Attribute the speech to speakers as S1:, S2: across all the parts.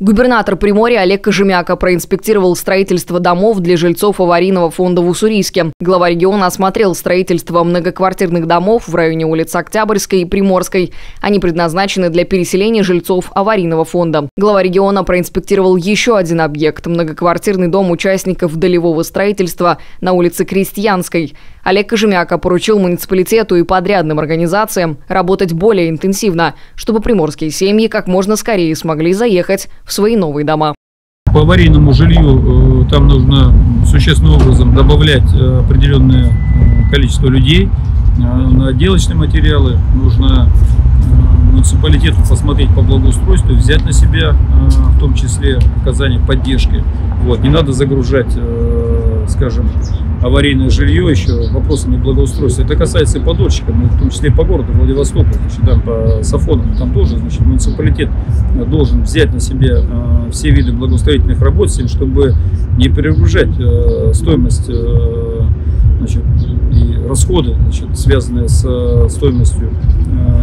S1: Губернатор Приморья Олег Кожемяка проинспектировал строительство домов для жильцов аварийного фонда в Уссурийске. Глава региона осмотрел строительство многоквартирных домов в районе улиц Октябрьской и Приморской. Они предназначены для переселения жильцов аварийного фонда. Глава региона проинспектировал еще один объект – многоквартирный дом участников долевого строительства на улице Крестьянской. Олег Кожемяка поручил муниципалитету и подрядным организациям работать более интенсивно, чтобы приморские семьи как можно скорее смогли заехать в свои новые дома.
S2: По аварийному жилью э, там нужно существенным образом добавлять э, определенное э, количество людей на отделочные материалы. Нужно муниципалитету посмотреть по благоустройству, взять на себя в том числе оказание поддержки. Вот. Не надо загружать, скажем, аварийное жилье еще вопросами благоустройства. Это касается и подольщиков, ну, в том числе и по городу Владивостоку, значит, там по Сафонам, там тоже значит, муниципалитет должен взять на себя э, все виды благоустроительных работ, чтобы не перегружать э, стоимость э, значит, и расходы, значит, связанные с э, стоимостью э,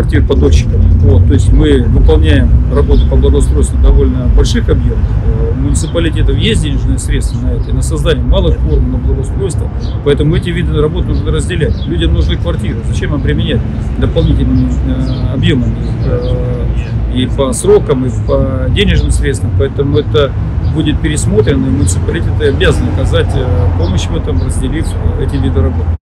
S2: квартир подольщиков. Вот, то есть мы выполняем работу по благоустройству довольно больших объемов. Э, у муниципалитетов есть денежные средства на это, на создание малых форм, на благоустройство. Поэтому эти виды работ нужно разделять. Людям нужны квартиры. Зачем им применять дополнительными э, объемами э, и по срокам, и по денежным средствам. Поэтому это будет пересмотрено, и муниципалитеты обязаны оказать э, помощь в этом, разделив эти виды работ.